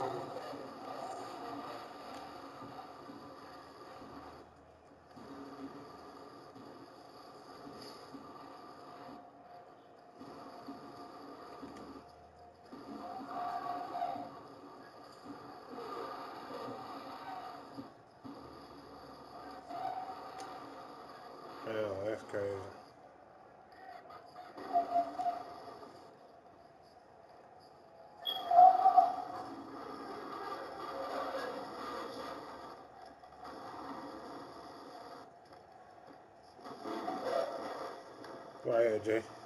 Hell, that's crazy. Ahead, Jay.